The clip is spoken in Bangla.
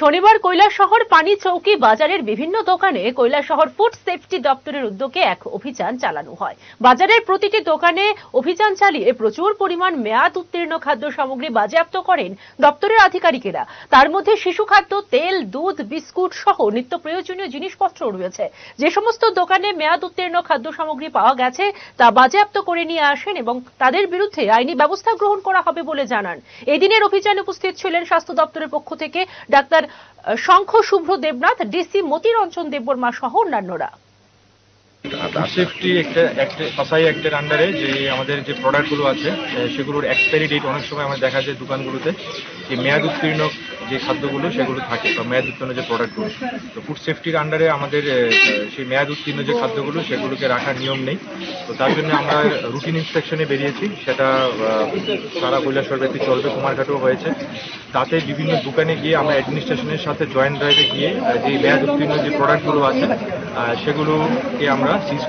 শনিবার কৈলাসহর পানি চৌকি বাজারের বিভিন্ন দোকানে কৈলাসহর ফুড সেফটি দপ্তরের উদ্যোগে এক অভিযান চালানো হয়। বাজারের প্রতিটি দোকানে অভিযান চালিয়ে প্রচুর পরিমাণ মেয়াদ উত্তীর্ণ খাদ্য সামগ্রী বাজেয়াপ্ত করেন দপ্তরের আধিকারিকেরা। তার মধ্যে শিশু খাদ্য, তেল, দুধ, বিস্কুট সহ নিত্য প্রয়োজনীয় জিনিসপত্র রয়েছে। যে সমস্ত দোকানে মেয়াদ উত্তীর্ণ খাদ্য সামগ্রী পাওয়া গেছে, তা বাজেয়াপ্ত করে নিয়ে আসেন এবং তাদের বিরুদ্ধে আইনি ব্যবস্থা গ্রহণ করা হবে বলে জানান। এদিনের অভিযানে উপস্থিত ছিলেন স্বাস্থ্য দপ্তরের পক্ষ থেকে ডাক্তার শঙ্খ শুভ্র দেবনাথ ডিসি মতিরঞ্জন দেববর্মা সহ অন্যান্যরা। সেফটি একটা আন্ডারে যে আমাদের যে প্রোডাক্টগুলো আছে সেগুলোর এক্সপায়ারি ডেট অনেক সময় আমরা দেখা যায় দোকানগুলোতে। যে মেয়াদ উত্তীর্ণ যে খাদ্যগুলো সেগুলো থাকে, বা মেয়াদ উত্তীর্ণ যে প্রোডাক্টগুলো তো ফুড সেফটির আন্ডারে আমাদের সেই মেয়াদ উত্তীর্ণ যে খাদ্যগুলো সেগুলোকে রাখার নিয়ম নেই। তো তার জন্য আমরা রুটিন ইন্সপেকশনে বেরিয়েছি। সেটা সারা কৈলাসর ব্যাপী চলবে, কুমারঘাটেও হয়েছে। তাতে বিভিন্ন দোকানে গিয়ে আমরা অ্যাডমিনিস্ট্রেশনের সাথে জয়েন্ট ড্রাইভে গিয়ে যে মেয়াদ উত্তীর্ণ যে প্রোডাক্টগুলো আছে সেগুলোকে আমরা সিজ